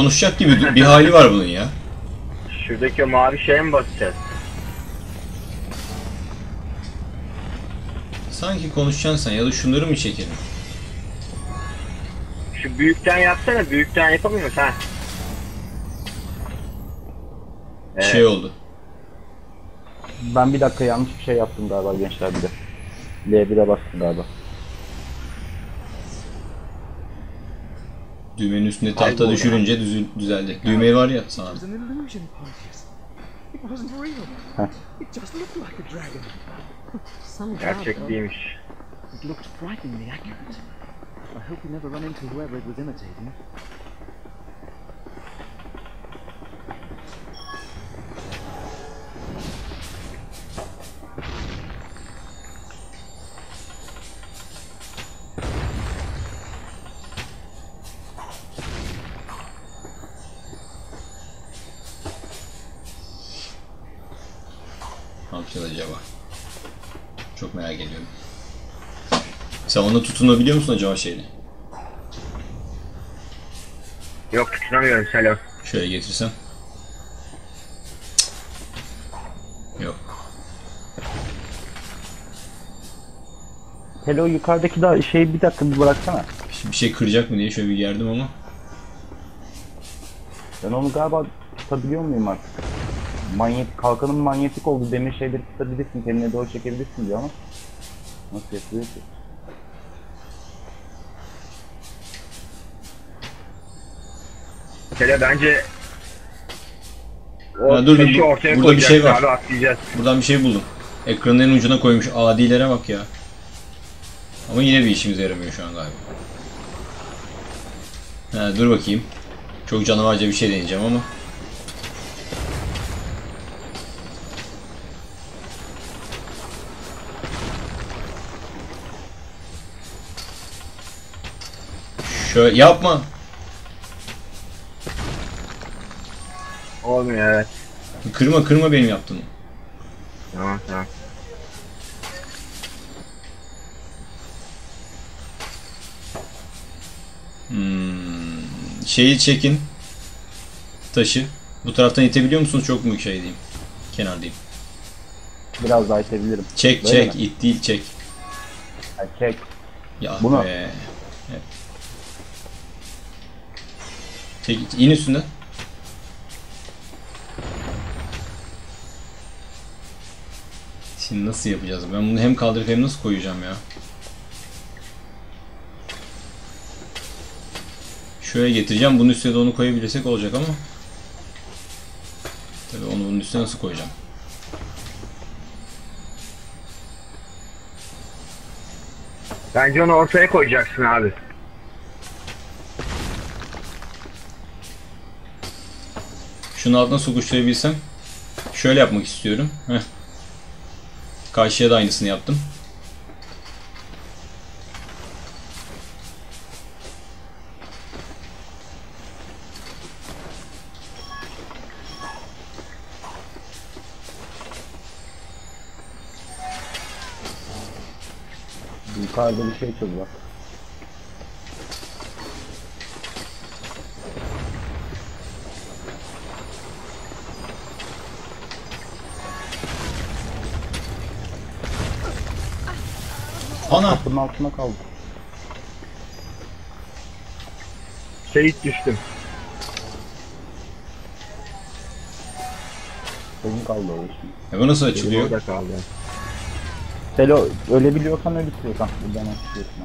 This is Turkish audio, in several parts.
Konuşacak gibi bir hali var bunun ya. Şuradaki o mavi şeye mi basacağız? Sanki konuşacaksın sen ya da şunları mı çekelim? Şu büyükten yapsana. Büyükten yapamıyor musun? Ha. Evet. Şey oldu. Ben bir dakika yanlış bir şey yaptım galiba gençler bir de. L1'e bastım galiba. Düğmenin üstünde tahta düşürünce düzül, düzeldi. Düğme var ya sana. It was an illusion, Pontius. It wasn't real. Huh. It just looked like a dragon. Some cloud, Gerçek değilmiş. It looked frighteningly accurate. I hope we never run into whoever it was imitating. Yapacağız acaba? Çok merak ediyorum. Sen ona tutunabiliyor musun acaba şeyle? Yok tutunamıyorum Selo. Şöyle getirsem. Yok. Hele o yukarıdaki da şey bir dakika bir bıraksana. Bir şey kıracak mı diye şöyle bir gerdim ama. Ben onu galiba tutabiliyor muyum artık? Manyet, kalkanın manyetik olduğu demir şeyleri tutabilirsin, kendine doğru çekebilirsin diyor ama nasıl yapılıyor ki? Bence o Ha, dur, dur, taşı ortaya burada bir şey var. Abi atlayacağız. Buradan bir şey buldum. Ekranın en ucuna koymuş. Adilere bak ya. Ama yine bir işimize yaramıyor şu an galiba. Ha, dur bakayım. Çok canavarca bir şey deneyeceğim ama. Şöyle yapma. Olmuyor evet. Kırma kırma benim yaptığımı. Tamam tamam. Hmm, şeyi çekin. Taşı. Bu taraftan itebiliyor musunuz? Çok mu şey diyeyim? Kenardayım. Biraz daha itebilirim. Çek Böyle çek. mi? it değil çek. Ha, çek. Ya Bunu- be. Evet. Çek in üstünden. Şimdi nasıl yapacağız? Ben bunu hem kaldırıp hem nasıl koyacağım ya? Şöyle getireceğim. Bunun üstüne de onu koyabilirsek olacak ama. Tabii onu bunun üstüne nasıl koyacağım? Bence onu ortaya koyacaksın abi. Şunu altına sokuşturabilsem. Şöyle yapmak istiyorum. Heh. Karşıya da aynısını yaptım. Yukarıda bir şey çöz bak. Ana! Kapının altında kaldı. Şehit düştüm. Senin kaldı o şimdi. E bu nasıl Benim açılıyor? orada kaldı. Selo öyle biliyorsan öyle istiyorsan buradan açıyorsun.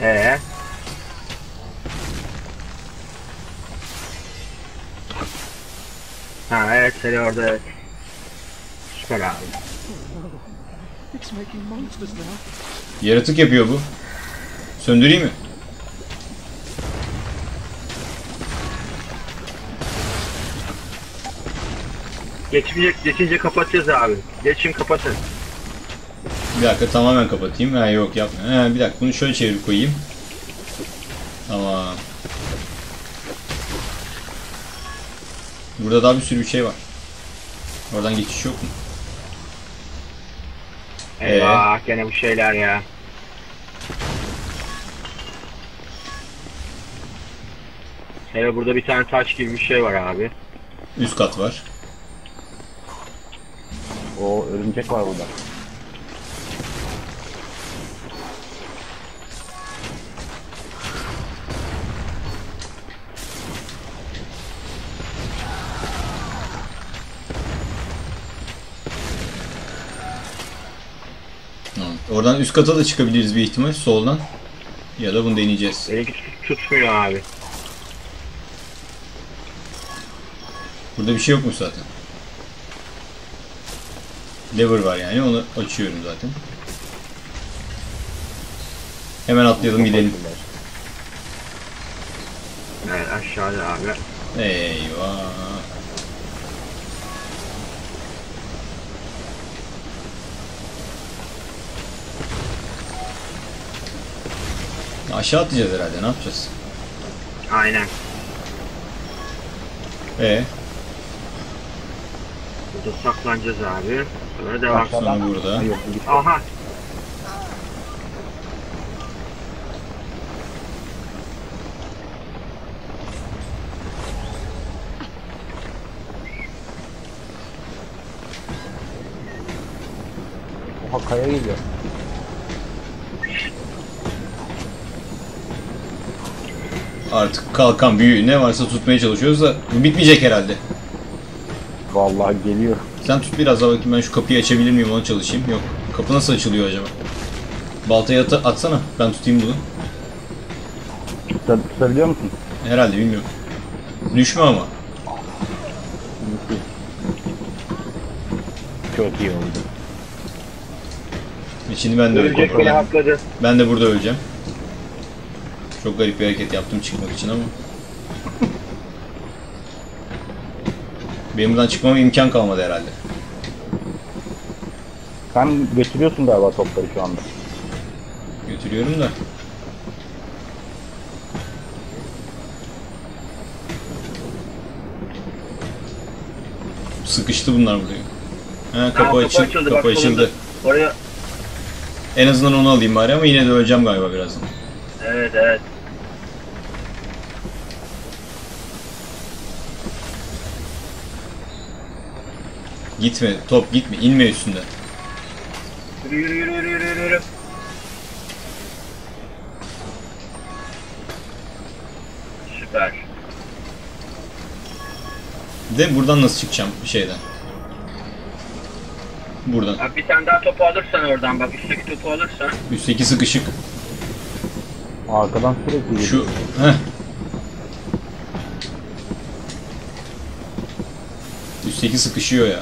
Ee. Ha evet seni orada evet. Abi. Now. Yaratık yapıyor bu. Söndüreyim mi? Geçince, geçince kapatacağız abi. Geçin kapatın. Bir dakika tamamen kapatayım. Ha yok yapma. Ha, bir dakika bunu şöyle çevirip koyayım. Tamam. Burada daha bir sürü bir şey var. Oradan geçiş yok mu? Eyvah gene bu şeyler ya. Evet burada bir tane taş gibi bir şey var abi. Üst kat var. O örümcek var burada. Oradan üst kata da çıkabiliriz bir ihtimal soldan. Ya da bunu deneyeceğiz. Tut- tutmuyor abi. Burada bir şey yokmuş zaten. Lever var yani onu açıyorum zaten. Hemen atlayalım gidelim. Evet aşağıda abi. Eyvah. Aşağı atlayacağız herhalde ne yapacağız? Aynen. E Burada saklanacağız abi. Sonra devam. sonra burada. Aha. Oha kaya geliyor. Artık kalkan büyüğü ne varsa tutmaya çalışıyoruz da bu bitmeyecek herhalde. Vallahi geliyor. Sen tut biraz daha bakayım ben şu kapıyı açabilir miyim ona çalışayım. Yok. Kapı nasıl açılıyor acaba? Baltayı at atsana. Ben tutayım bunu. Tuta- tutabiliyor musun? Herhalde bilmiyorum. Düşme ama. Çok iyi oldu. E Şimdi ben de öyle Ölecek hakladı. Ben de burada öleceğim. Çok garip bir hareket yaptım çıkmak için ama. Benim buradan çıkmama imkan kalmadı herhalde. Sen götürüyorsun galiba topları şu anda. Götürüyorum da. Sıkıştı bunlar buraya. Ha kapı, Aa, açıldı. açıldı, Kapı bak, açıldı. Oraya En azından onu alayım bari ama yine de öleceğim galiba birazdan. evet evet. Gitme top gitme inme üstünden. Yürü yürü yürü yürü yürü yürü. Süper. De buradan nasıl çıkacağım şeyden? Buradan. Abi bir tane daha topu alırsan oradan bak üstteki topu alırsan. Üstteki sıkışık. Arkadan sürekli. Şu heh. Üstteki sıkışıyor ya.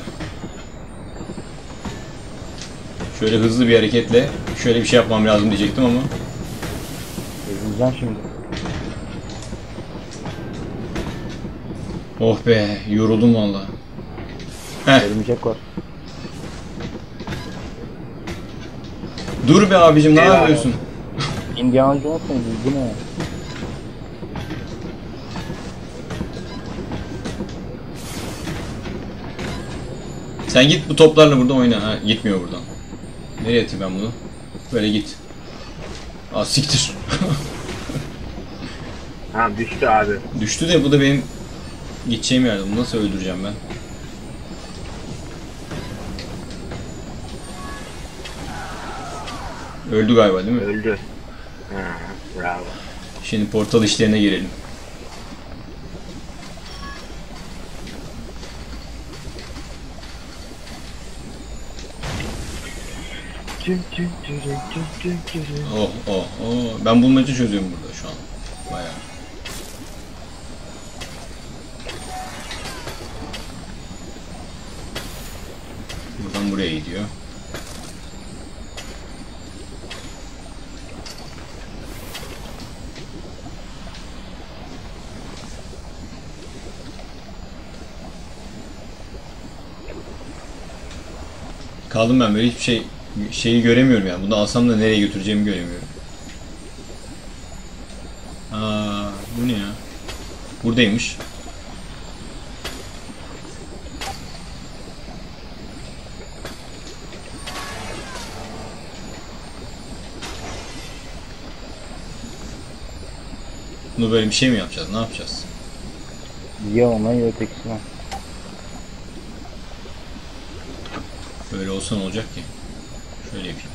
Şöyle hızlı bir hareketle şöyle bir şey yapmam lazım diyecektim ama Ezileceğim şimdi. oh be yoruldum valla. Örümcek var. dur be abicim ne yapıyorsun? Indiana Jones mu? Bu ne? Sen git bu toplarla burada oyna. Ha, gitmiyor buradan. Nereye atayım ben bunu? Böyle git. Aa siktir. Ha düştü abi. Düştü de bu da benim gideceğim yerde. Bunu nasıl öldüreceğim ben? Öldü galiba değil mi? Öldü. Ha, bravo. Şimdi portal işlerine girelim. Oh oh oh. Ben bulmaca çözüyorum burada şu an. Bayağı. Buradan buraya gidiyor. Kaldım ben böyle hiçbir şey şeyi göremiyorum yani. Bunu alsam da nereye götüreceğimi göremiyorum. Aa, bu ne ya? Buradaymış. Bunu böyle bir şey mi yapacağız? Ne yapacağız? Ya ona ya ötekisine. Böyle olsa ne olacak ki? Şöyle yapayım.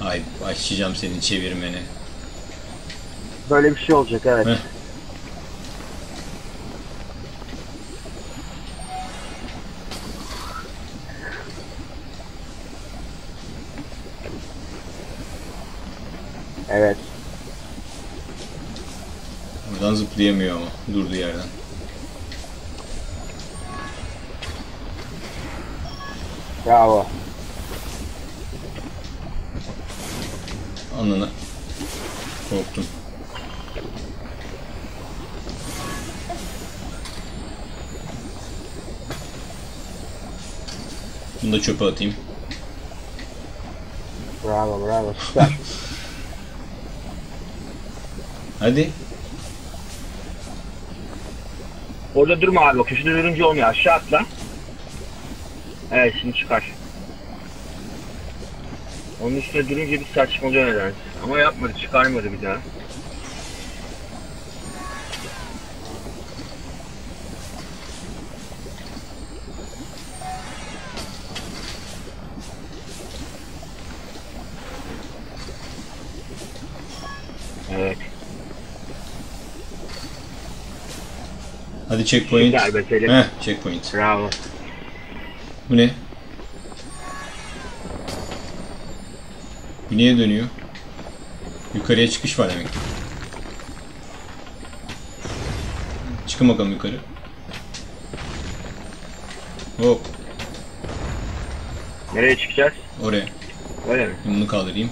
Ay başlayacağım senin çevirmeni. Böyle bir şey olacak evet. Heh. Evet. Buradan zıplayamıyor ama durduğu yerden. Bravo. Ananı. Korktum. Bunu da çöpe atayım. Bravo bravo süper. Hadi. Orada durma abi. O köşede durunca olmuyor. Aşağı atla. Evet şimdi çıkar. Onun üstüne durunca bir saçmalıyor nedense. Ama yapmadı. Çıkarmadı bir daha. Evet. Hadi checkpoint. Heh, checkpoint. Bravo. Bu ne? Bu niye dönüyor? Yukarıya çıkış var demek ki. Çıkın bakalım yukarı. Hop Nereye çıkacağız? oraya. Öyle mi? Bunu kaldırayım.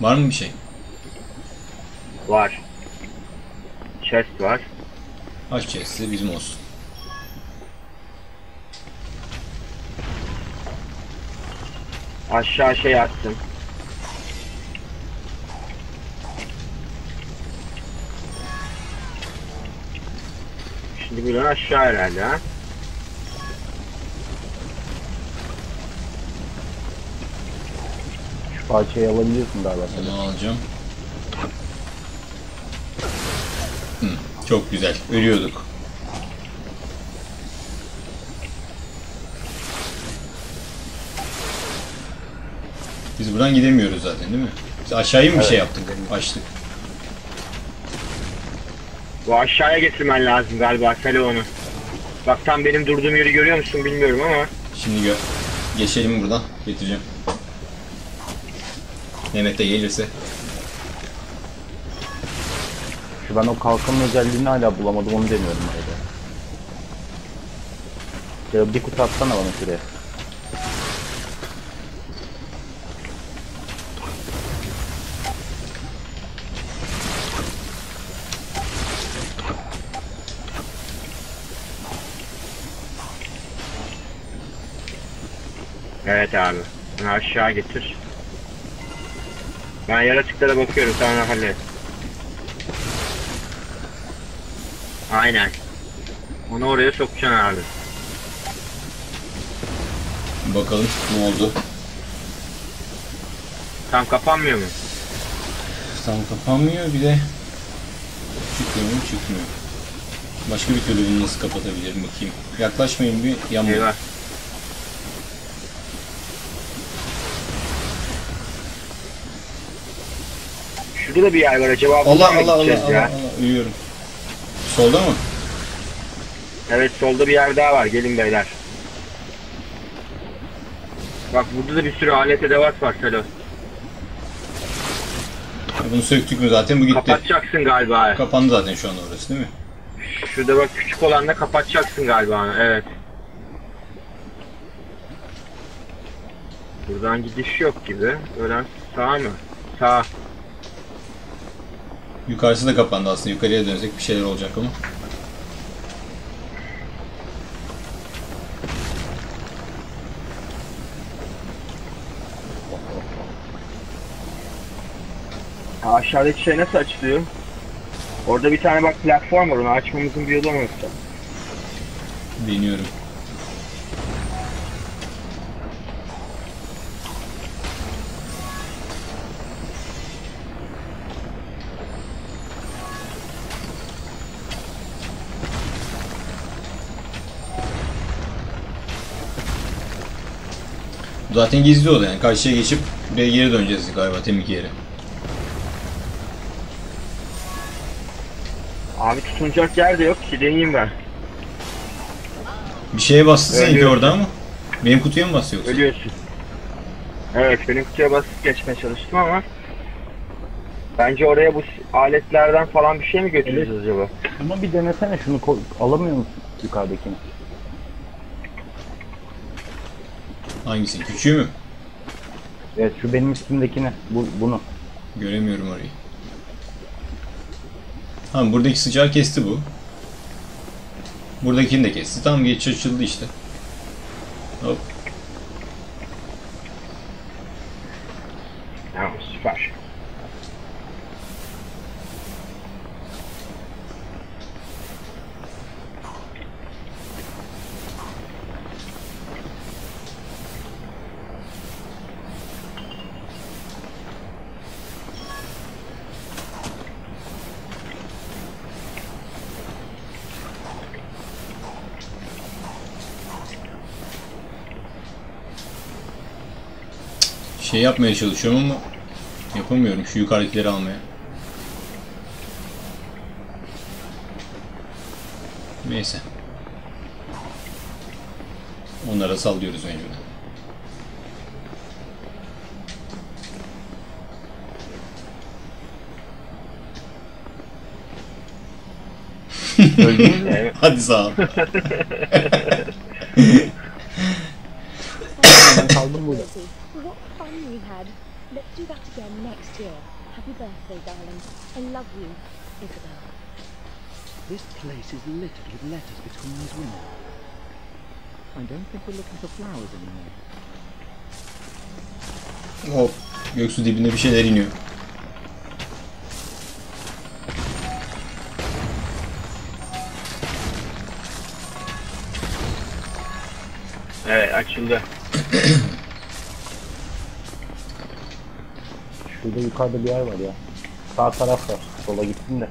Var mı bir şey? Var. Chest var. Aç chest'i bizim olsun. Aşağı şey attım. Şimdi buradan aşağı herhalde ha. Şu parçayı alabiliyorsun galiba. Onu alacağım. Hı, çok güzel. Ölüyorduk. Biz buradan gidemiyoruz zaten değil mi? Biz aşağıya mı bir şey yaptık? Açtık. Bu aşağıya getirmen lazım galiba Selo onu. Bak tam benim durduğum yeri görüyor musun bilmiyorum ama. Şimdi gö geçelim buradan. Getireceğim. Mehmet de gelirse. Şu ben o kalkanın özelliğini hala bulamadım onu deniyorum arada. Ya bir kutu atsana bana şuraya. Evet abi. Bunu aşağı getir. Ben yaratıklara bakıyorum sana hallet. Aynen. Onu oraya sokacaksın abi. Bakalım ne oldu. Tam kapanmıyor mu? Tam kapanmıyor bir de çıkmıyor mu çıkmıyor. Başka bir türlü bunu nasıl kapatabilirim bakayım. Yaklaşmayın bir yanmıyor. Eyvah. Şurada da bir yer var acaba. Allah Allah Allah Allah? Allah ölüyorum. Solda mı? Evet solda bir yer daha var. Gelin beyler. Bak burada da bir sürü alet edevat var Selo. Bunu söktük mü zaten bu gitti. Kapatacaksın galiba. Kapandı zaten şu an orası değil mi? Şurada bak küçük olan da kapatacaksın galiba. Evet. Buradan gidiş yok gibi. Ölen sağ mı? Sağ. Yukarısı da kapandı aslında. Yukarıya dönsek bir şeyler olacak ama. Ha, aşağıdaki şey nasıl açılıyor? Orada bir tane bak platform var. Onu açmamızın bir yolu olmasa. Deniyorum. Zaten gizli o da yani. Karşıya geçip buraya geri döneceğiz galiba temik yere. Abi tutunacak yer de yok ki deneyeyim ben. Bir şeye bastı seninki orada ama. Benim kutuya mı bastı yoksa? Ölüyorsun. Evet benim kutuya basıp geçmeye çalıştım ama Bence oraya bu aletlerden falan bir şey mi götüreceğiz acaba? Ama bir denesene şunu alamıyor musun yukarıdakini? Hangisini? Küçüğü mü? Evet şu benim üstümdekini. Bu, bunu. Göremiyorum orayı. Ha buradaki sıcağı kesti bu. Buradakini de kesti. Tamam geç açıldı işte. Hop. Tamam süper. Şey yapmaya çalışıyorum ama yapamıyorum şu yukarıdakileri almaya. Neyse. Onlara sallıyoruz mecburen. Hadi sağ ol. ben kaldım burada. Lizzie, what fun we had. Let's do that again next year. Happy birthday, darling. I love you, Isabel. This place is littered with letters between these women. I don't think we're looking for flowers anymore. Hop. Göksu dibine bir şeyler iniyor. Evet açıldı. Şurada yukarıda bir yer var ya. Sağ taraf var. Sola gittim de.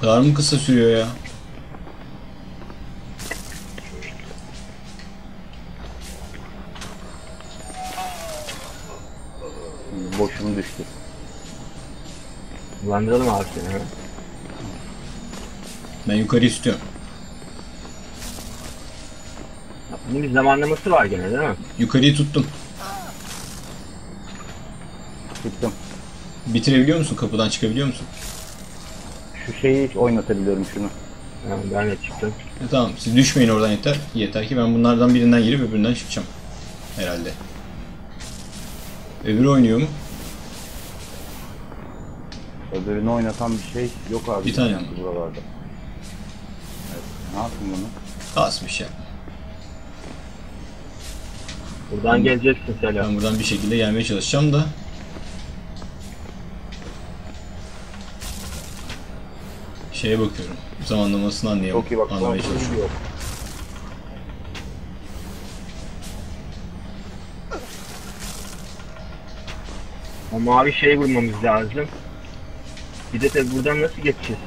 Kadar kısa sürüyor ya? Kullandıralım abi seni. hemen. Ben yukarı istiyorum. Bunun bir zamanlaması var gene değil mi? Yukarıyı tuttum. Çıktım. Bitirebiliyor musun? Kapıdan çıkabiliyor musun? Şu şeyi oynatabiliyorum şunu. Ha, ben de çıktım. E, tamam siz düşmeyin oradan yeter. Yeter ki ben bunlardan birinden girip öbüründen çıkacağım. Herhalde. Öbürü oynuyor mu? Öbürünü oynatan bir şey yok abi. Bir tane mi? Buralarda. Evet. Ne yapayım bunu? Kasmış ya. Buradan geleceksin Selam. Ben buradan bir şekilde gelmeye çalışacağım da. Şeye bakıyorum. Zamanlamasını anlayamam. Çok iyi bak. Anlamaya çalışıyorum. yok. O mavi şeyi vurmamız lazım. Bir de tabii buradan nasıl geçeceğiz?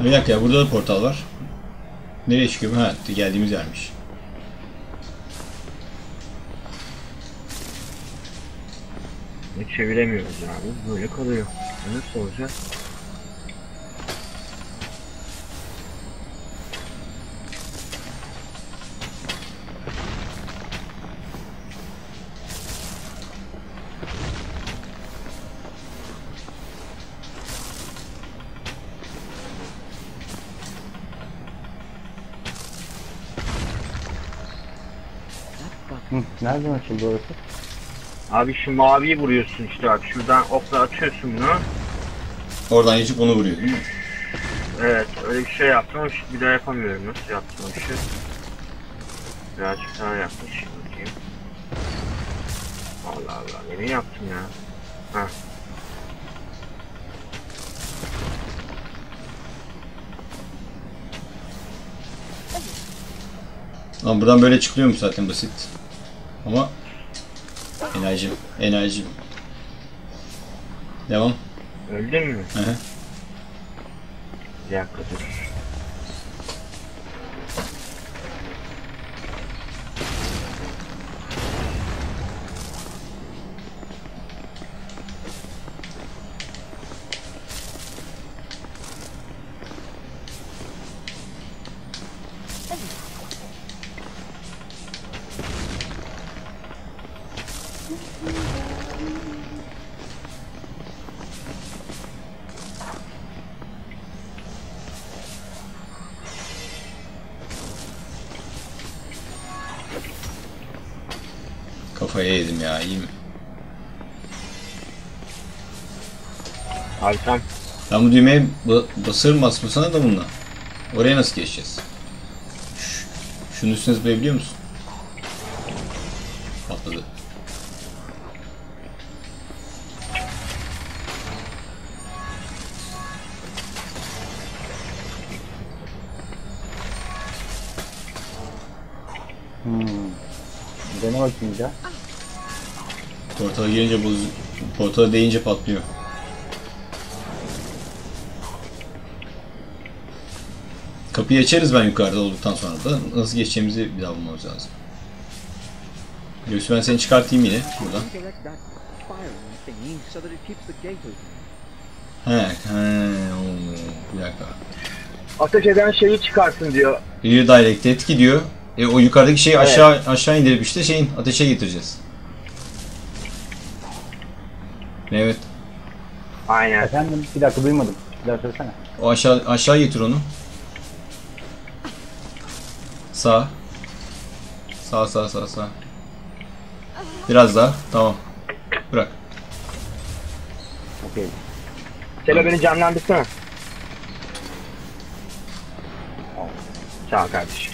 Bir dakika ya burada da portal var. Nereye çıkıyor? bu? Ha geldiğimiz yermiş. Ne çeviremiyoruz abi. Böyle kalıyor. Nasıl olacak? Nereden açıldı orası? Abi şu maviyi vuruyorsun işte bak. Şuradan okla atıyorsun bunu. Oradan geçip onu vuruyor? Evet öyle bir şey yaptım ama bir daha yapamıyorum. Nasıl yaptım o işi? Birazcık daha yaptım şimdi bakayım. Allah Allah ne yaptım ya? Heh. Lan buradan böyle çıkılıyormuş zaten basit. Ama Enerjim. Enerjim. Devam. Öldün mü? Hı hı. Bir dakika dur. Tam Ben bu düğmeye ba- basarım basmasana da bununla. Oraya nasıl geçeceğiz? Ş- şunun üstüne zıplayabiliyor musun? Patladı. Hmm. Dene bakayım daha. Portala girince boz... Portala değince patlıyor. Kapıyı açarız ben yukarıda olduktan sonra da nasıl geçeceğimizi bir daha bulmamız lazım. Göğsü ben seni çıkartayım yine buradan. He, he, bir dakika. ateş eden şeyi çıkarsın diyor. Redirect et gidiyor. E, o yukarıdaki şeyi aşağı aşağı indirip işte şeyin ateşe getireceğiz. Evet. Aynen. Efendim bir dakika duymadım. Bir daha söylesene. O aşağı aşağı getir onu. Sağ. Sağ sağ sağ sağ. Biraz daha. Tamam. Bırak. Okey. Selo beni canlandırsana. Sağ ol kardeşim.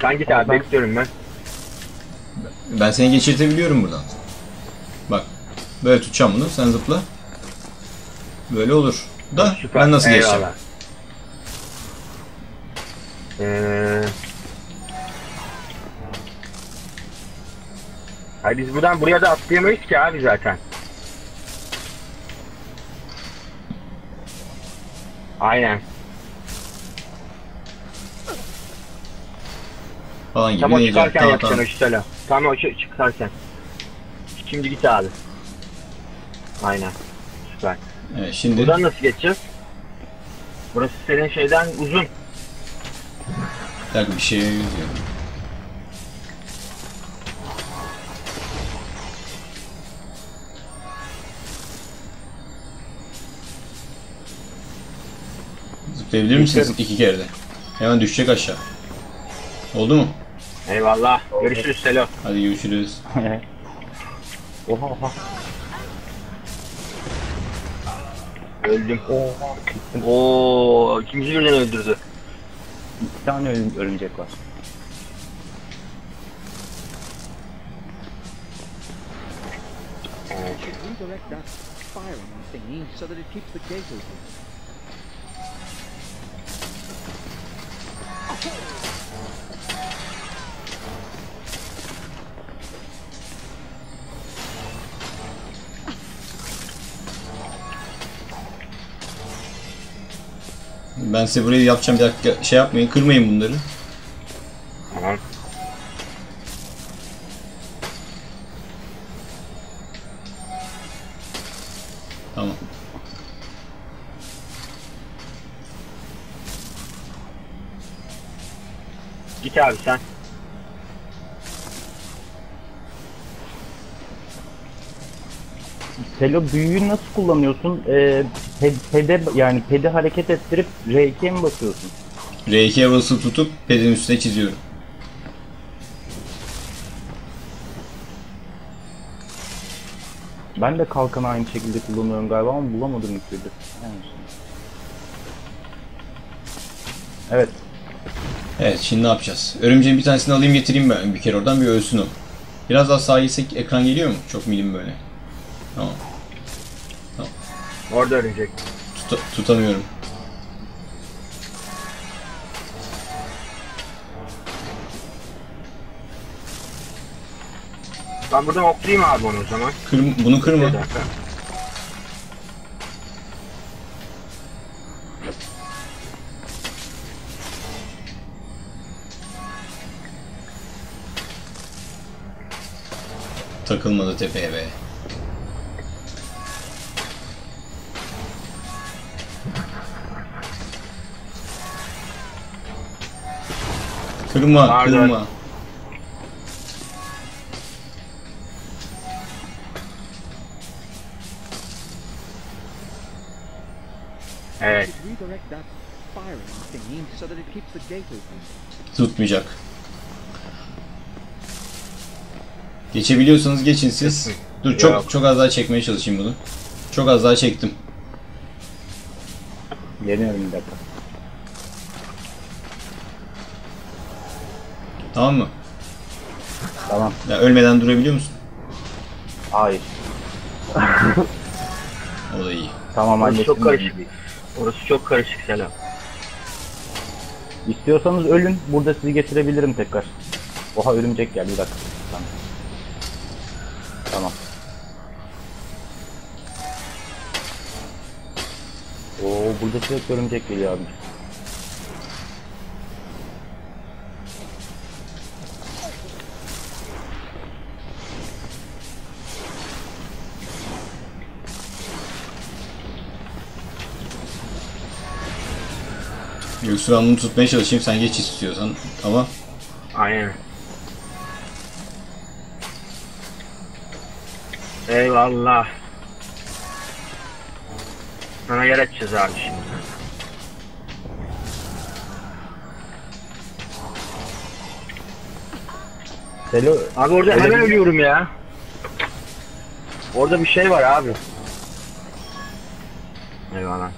Sen git abi Ben- bekliyorum ben. Ben seni geçirtebiliyorum buradan. Bak. Böyle tutacağım bunu. Sen zıpla. Böyle olur. Da Süper. ben nasıl eyvallah. Ee... Hayır biz buradan buraya da atlayamayız ki abi zaten. Aynen. Falan gibi Tam o çıkarken Tamam yapacaksın tamam. o işleri. Tam o çı- çıkarken. Şimdi git abi. Aynen. Süper. Evet, şimdi Buradan nasıl geçeceğiz? Burası senin şeyden uzun. Dakika bir şey yazıyor. Zıplayabilir misiniz iki kere de? Hemen düşecek aşağı. Oldu mu? Eyvallah. Görüşürüz Selo. Hadi görüşürüz. oha oha. Öldüm. Oha. Oo, ikinci birden öldürdü. İki tane örüm- örümcek var. You should redirect that firing thingy so that it keeps the gate open. Ben size burayı yapacağım bir dakika şey yapmayın kırmayın bunları. Telo büyüyü nasıl kullanıyorsun? Ee, ped, pede, yani pedi hareket ettirip R2'ye mi basıyorsun? R2'ye basılı tutup pedin üstüne çiziyorum. Ben de kalkanı aynı şekilde kullanıyorum galiba ama bulamadım bir türlü. Evet. Evet şimdi ne yapacağız? Örümceğin bir tanesini alayım getireyim ben bir kere oradan bir ölsün o. Biraz daha sağa gitsek ekran geliyor mu? Çok milim böyle. Tamam. Orada ölecek. Tuta- tutamıyorum. Ben buradan oklayayım abi onu o zaman. Kır, bunu Bir kırma. dakika. Takılmadı tepeye be. Kırma, Pardon. kırma. Evet. Redirect that firing thingy so that it keeps the gate open. Tutmayacak. Geçebiliyorsanız geçin siz. Dur çok Yok. çok az daha çekmeye çalışayım bunu. Çok az daha çektim. Geliyorum bir dakika. Tamam mı? Tamam. Ya ölmeden durabiliyor musun? Hayır. O da iyi. Tamam Orası hallettim. çok karışık. Orası çok karışık Selam. İstiyorsanız ölün. Burada sizi getirebilirim tekrar. Oha örümcek geldi bir dakika. Tamam. Tamam. Oo burada sürekli örümcek geliyor abi. Bunu tutmaya çalışayım sen geç istiyorsan ama Aynen. Eyvallah. Sana yer açacağız abi şimdi. Selo Abi orada Öyle hemen bir- ölüyorum ya. Orada bir şey var abi. Eyvallah.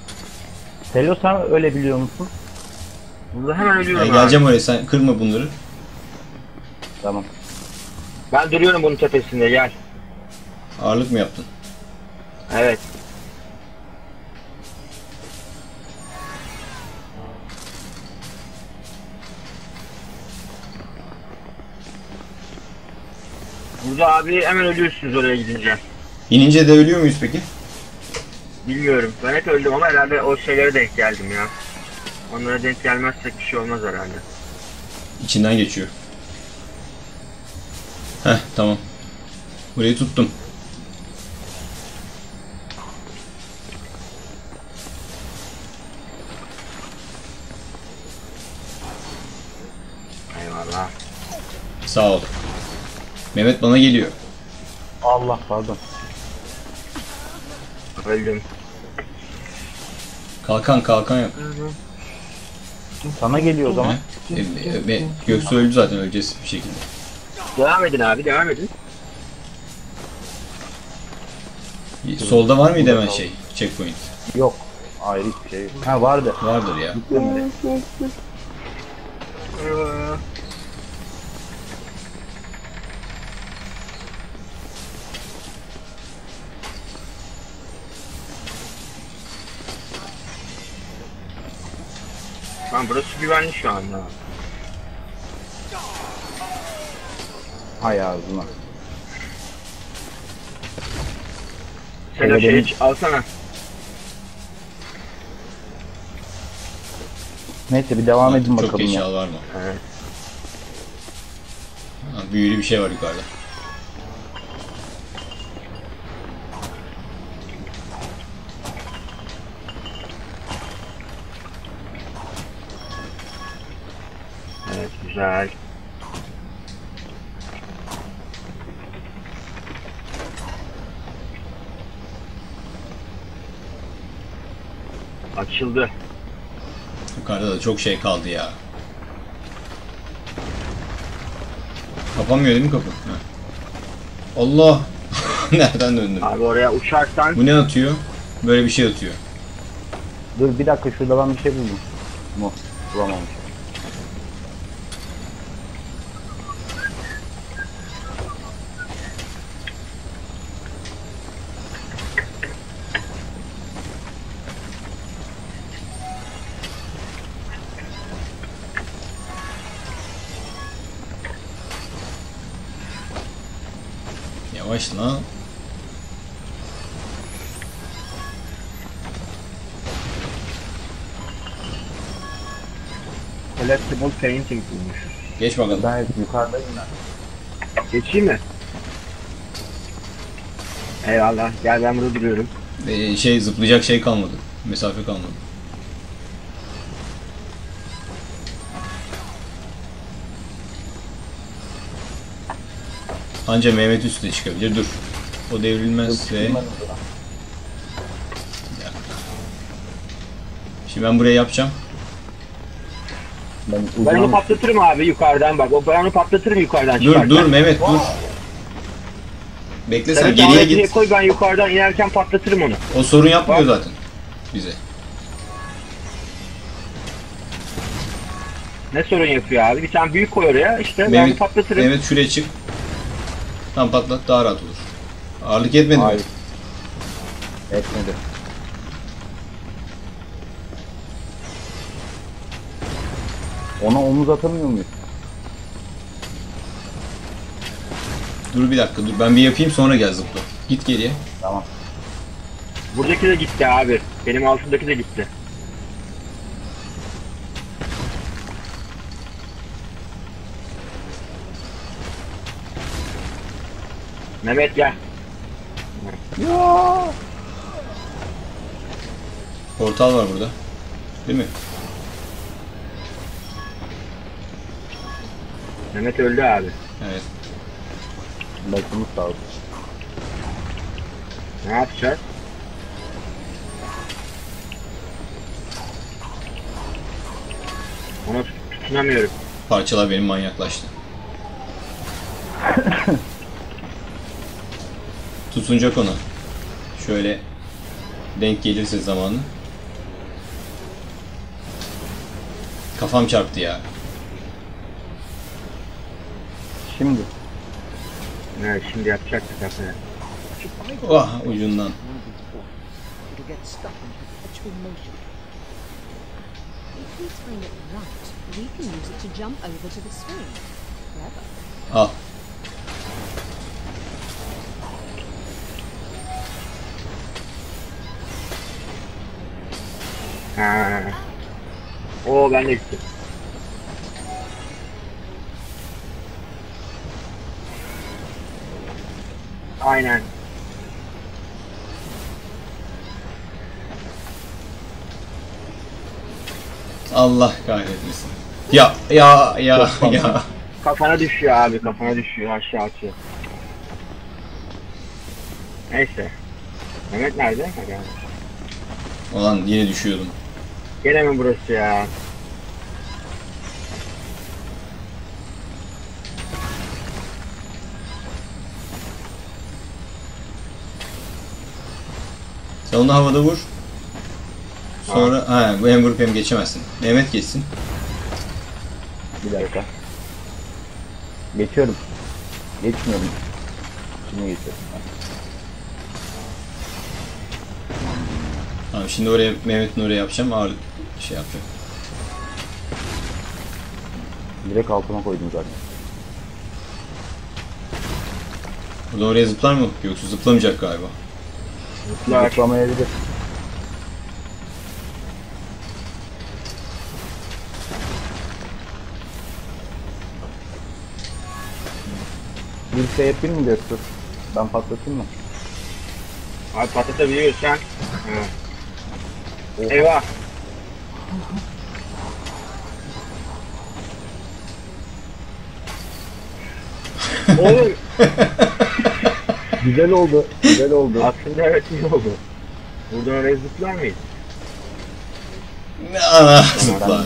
Selo sen öyle biliyor musun? Burada hemen ölüyorum Ya geleceğim oraya sen kırma bunları. Tamam. Ben duruyorum bunun tepesinde gel. Ağırlık mı yaptın? Evet. Burada abi hemen ölüyorsunuz oraya gidince. İnince de ölüyor muyuz peki? Bilmiyorum. Ben hep öldüm ama herhalde o şeylere denk geldim ya. Onlara denk gelmezsek bir şey olmaz herhalde. İçinden geçiyor. Heh tamam. Burayı tuttum. Eyvallah. Sağ ol. Mehmet bana geliyor. Allah pardon. Öldüm. Kalkan kalkan yap. Sana geliyor o zaman. E, e, e, Göksu öldü zaten öleceğiz bir şekilde. Devam edin abi devam edin. Solda var mıydı hemen şey? Checkpoint. Yok. Hayır hiçbir şey yok. Ha vardı. Vardır ya. Dönmedi. Lan burası güvenli şu anda. Hay ağzına. Sen o şeyi benim- alsana. Neyse bir devam edin Çok bakalım ya. eşya var mı? Evet. Ha, büyülü bir şey var yukarıda. Güzel. Açıldı. Yukarıda da çok şey kaldı ya. Kapanmıyor değil mi kapı? Ha. Allah! Nereden döndüm? Abi oraya uçarsan Bu ne atıyor? Böyle bir şey atıyor. Dur bir dakika şurada ben bir şey buldum. Mu? Bulamamış. Yavaş lan. Collectible painting bulmuş. Geç bakalım. Ben yukarıdayım ben. Geçeyim mi? Eyvallah. Gel ben burada duruyorum. Ee, şey zıplayacak şey kalmadı. Mesafe kalmadı. Anca Mehmet üstüne çıkabilir. Dur. O devrilmezse... Şimdi ben buraya yapacağım. Ben Ben onu patlatırım abi yukarıdan bak. O- Ben onu patlatırım yukarıdan Dur çıkarken. dur Mehmet dur. Bekle sen geriye git. koy ben yukarıdan inerken patlatırım onu. O sorun yapmıyor zaten bize. Ne sorun yapıyor abi? Bir tane büyük koy oraya. İşte ben Mehmet, patlatırım. Mehmet şuraya çık. Tam patlat daha rahat olur. Ağırlık yetmedi mi? Hayır. etmedi. Ona omuz atamıyor muyuz? Dur bir dakika dur ben bir yapayım sonra gel zıpla. Git geriye. Tamam. Buradaki de gitti abi. Benim altındaki de gitti. Mehmet gel. Portal var burada. Değil mi? Mehmet öldü abi. Evet. Başımız sağ olsun. Ne yapacağız? Ona tut- tutunamıyorum. Parçalar benim manyaklaştı. Tutunacak ona. Şöyle denk gelirse zamanı. Kafam çarptı ya. Şimdi Evet şimdi yapacaktık aslında. Vah ucundan. It'll Oo ben de gittim. Aynen. Allah kahretmesin. Ya ya ya ya. Kafana düşüyor abi kafana düşüyor aşağı atıyor. Neyse. Mehmet nerede? Ha, gelmiş. Ulan yine düşüyordum. Gene mi burası ya? Sen onu havada vur. Sonra ha bu hem vurup hem geçemezsin. Mehmet geçsin. bir dakika. Geçiyorum. Geçmiyorum. Şimdi geçiyorum. Tamam şimdi oraya Mehmet'in oraya yapacağım ağırlık şey yapacak. Direkt altıma koydum zaten. Buradan oraya zıplar mı? Yoksa zıplamayacak galiba. Zıplamayabilir. Bir şey yapayım mı Göktuğ? Ben patlatayım mı? Abi patlatabiliyorsan. Ha. Eyvah. Oğlum Güzel oldu. Güzel oldu. aslında evet iyi oldu. Buradan oraya zıplar mıyız? Ne ana zıplar.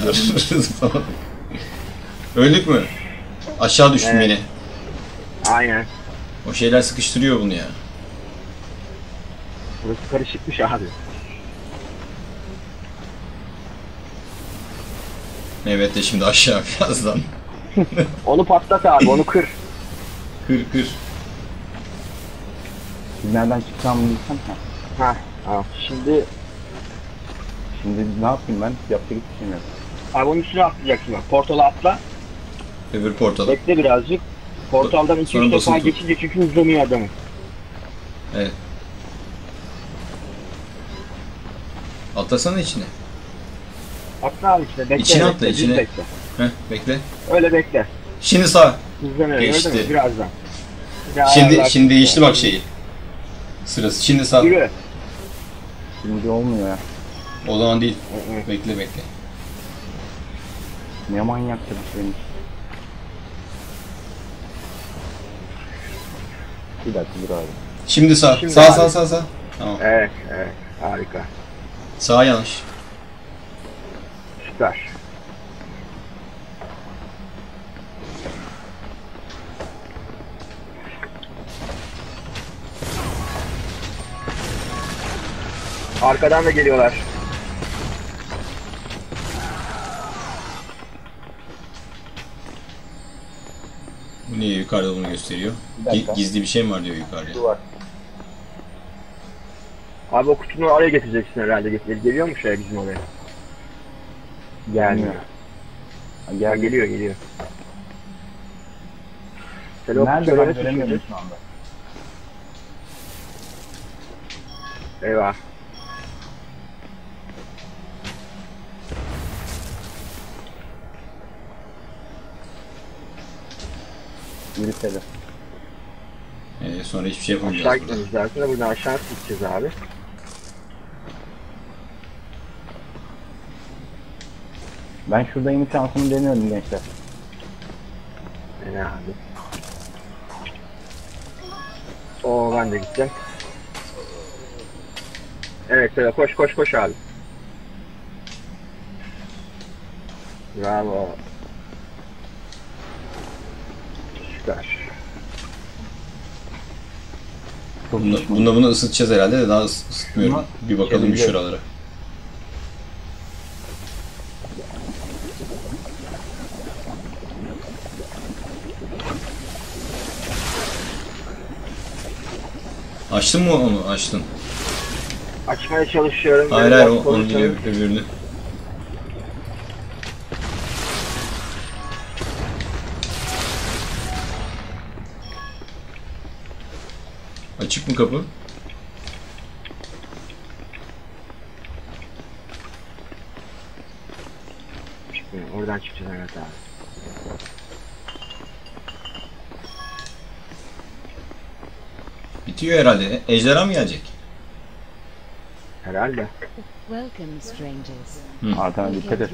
Öldük mü? Aşağı düştüm Evet. yine. Aynen. O şeyler sıkıştırıyor bunu ya. Burası karışıkmış abi. Mehmet de şimdi aşağı birazdan. Onu patlat abi onu kır. Kır kır. Biz nereden çıkacağımı bilsem. Ha. Ha. Tamam. Şimdi Şimdi ne yapayım ben? Yapacak hiçbir şeyim yok. abi onun üstüne atlayacaksın bak. Portala atla. Öbür portala. Bekle birazcık. Portaldan Sonra 2-3 defa tut. geçince çünkü hızlanıyor adamı. Evet. Atlasana içine. Atla abi içine. Bekle, İçine bekle, atla, düz içine. Bekle. Heh, bekle. Öyle bekle. Şimdi sağ. Hızlanıyor Geçti. mü? Birazdan. Bir de Şimdi ayarlar şimdi değişti bak şeyi. Sırası. Şimdi sağ. Yürü. Şimdi olmuyor ya. O zaman değil. Bekle bekle. Ne manyakça bir şeymiş. Bir dakika dur abi. Şimdi sağ. Şimdi sağ sağ sağ sağ. Tamam. Evet, evet. Harika. Sağ yanlış. Süper. Arkadan da geliyorlar. Bu niye yukarıda bunu gösteriyor? Bir Gizli bir şey mi var diyor yukarıya. Dur var. Abi o kutunu oraya getireceksin herhalde. Getir. Geliyor mu şey bizim oraya? Gelmiyor. Ha, Gel geliyor geliyor. Şöyle o Nerede ben göremiyorum şu anda. Eyvah. Yürüseli. Ee, sonra hiçbir şey Aşağı yapamayacağız burada. gitmemiz lazım da buradan aşağı gideceğiz abi. Ben şurada yeni şansımı deniyorum gençler. Ne abi? Oo ben de gideceğim. Evet şöyle koş koş koş abi. Bravo. Süper. Çok Bunu, pişman. bunu, ısıtacağız herhalde de daha ıs- ısıtmıyorum. Bir bakalım bir çevireceğiz. şuralara. Açtın mı onu? Açtın. Açmaya çalışıyorum. Hayır hayır o- konuşalım. yine öbürünü. Açık mı kapı? Çıkmıyor. Oradan çıkacağız evet abi. Bitiyor herhalde. Ejderha mı gelecek? Herhalde. Welcome, strangers. Arkadan We dikkat came et.